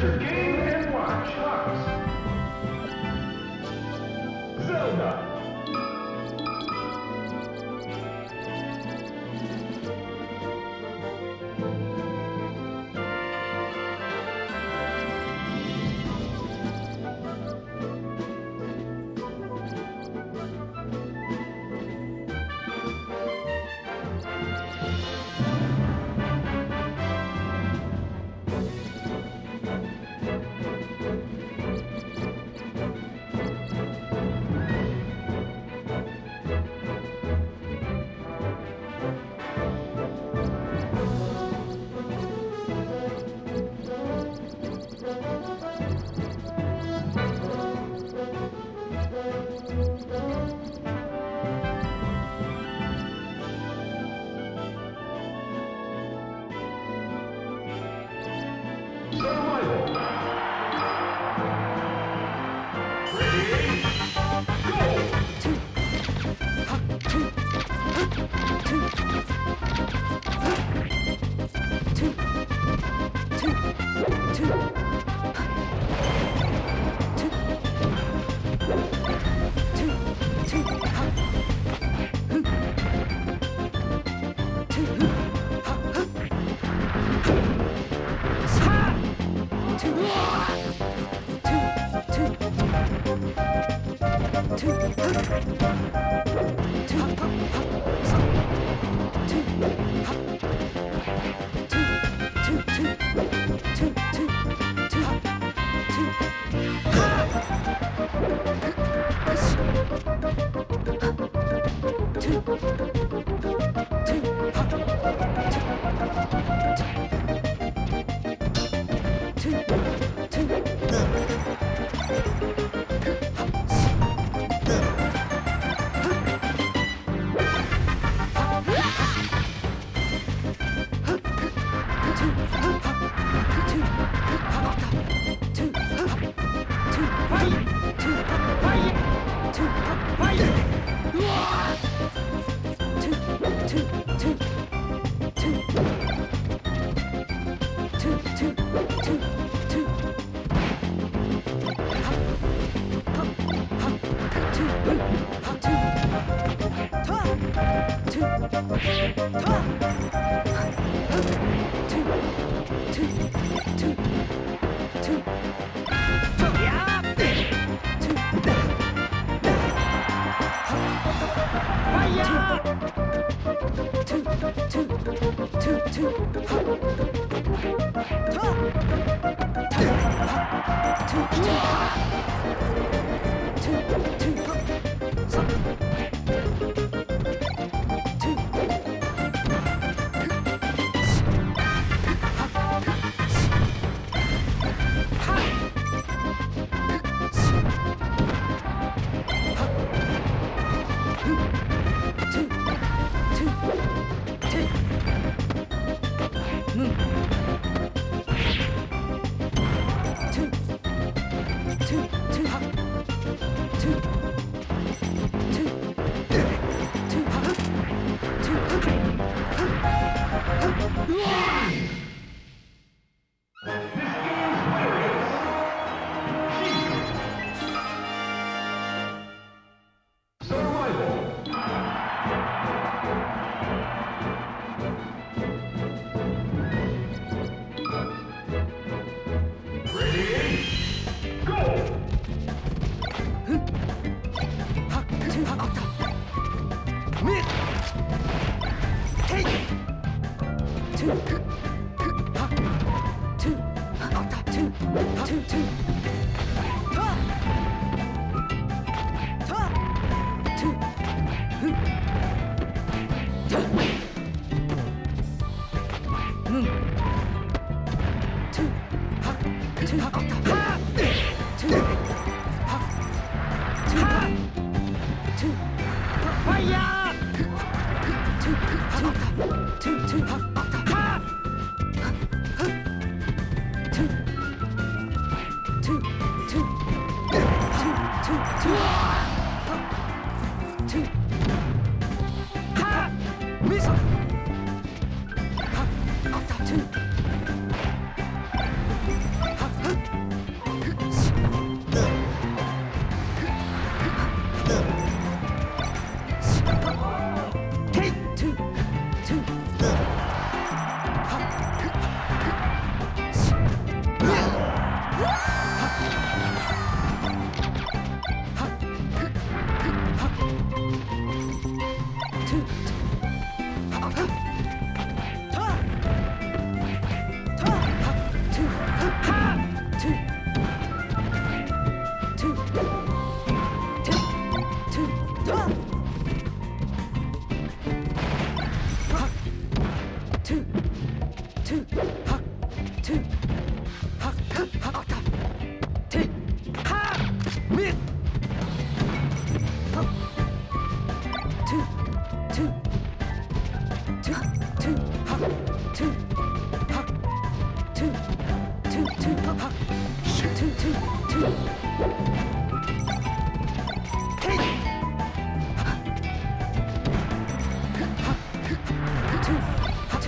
Mr. Game and Watch Fox. Zelda. This Ready?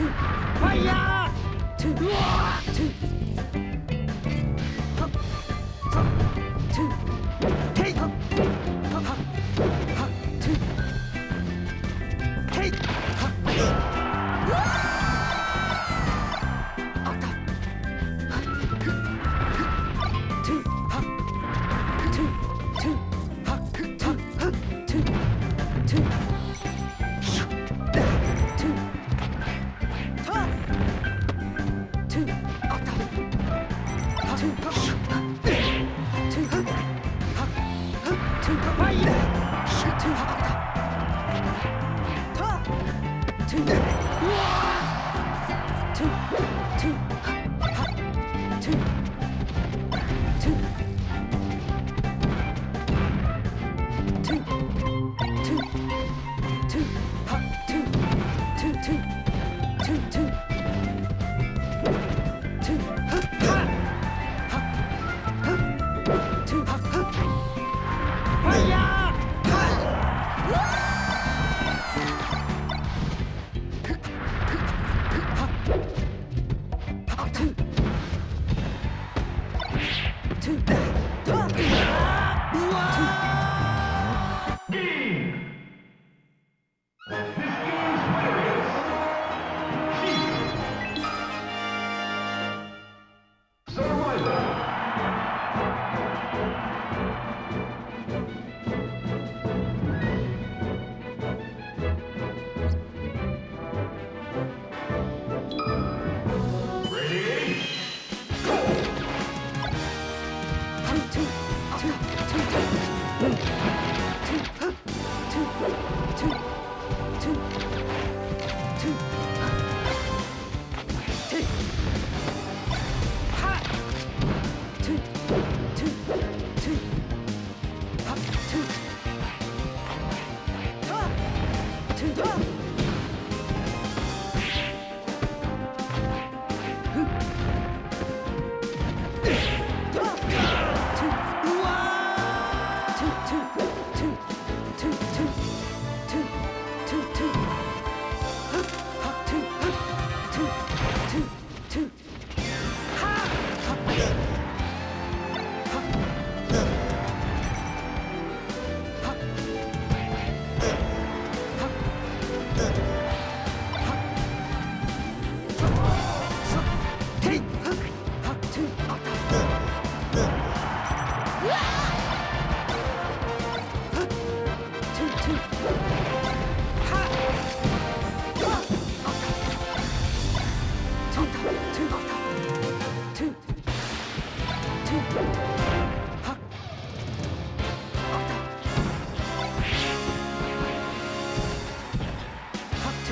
Game!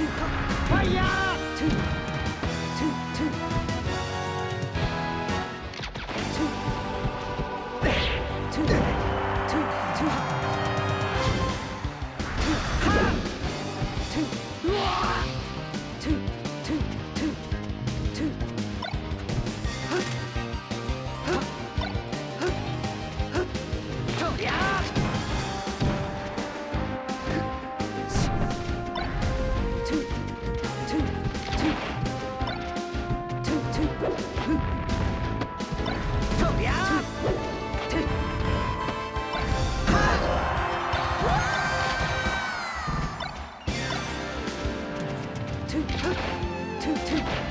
ファイヤー two, two, two, two.